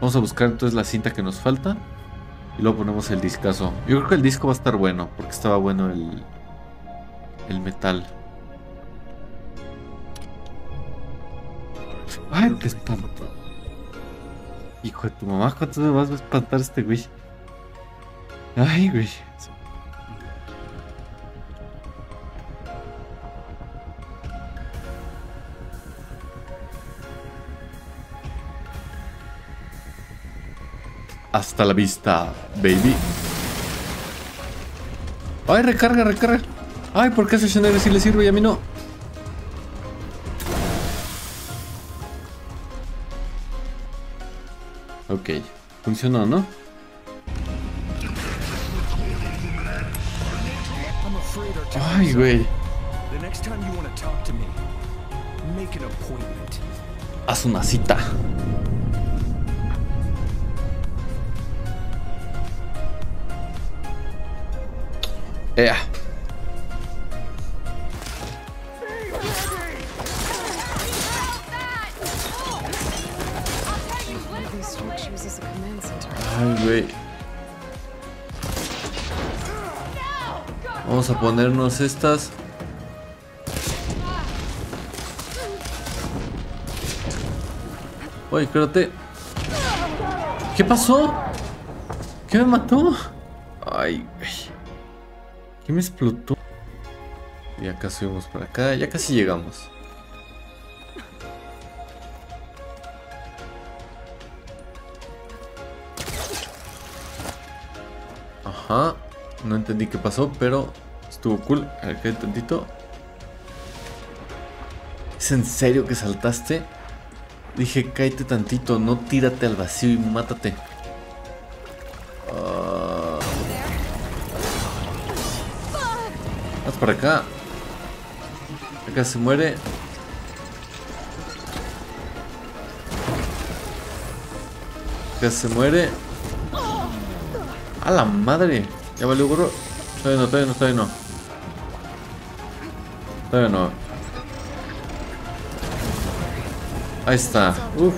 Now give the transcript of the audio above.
Vamos a buscar entonces la cinta que nos falta. Y luego ponemos el discazo. Yo creo que el disco va a estar bueno. Porque estaba bueno el, el metal. Ay, qué espanto. Hijo de tu mamá, ¿cuánto me vas a espantar este güey? Ay, güey. Hasta la vista, baby. Ay, recarga, recarga. Ay, ¿por qué a ese si le sirve y a mí no? Ok, funcionó, ¿no? Ay, güey. Haz una cita. Ea. Ay, güey. Vamos a ponernos estas. Oye, espérate. ¿Qué pasó? ¿Qué me mató? Ay, güey. ¿Qué me explotó? Y acá subimos para acá. Ya casi llegamos. Ajá. No entendí qué pasó, pero estuvo cool. A ver, qué tantito. ¿Es en serio que saltaste? Dije, cállate tantito, no tírate al vacío y mátate. Para acá. Acá se muere. Acá se muere. A la madre. Ya valió gorro. Todavía no, todavía no, todavía no. Todavía no. Ahí está. Uf.